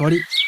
Bon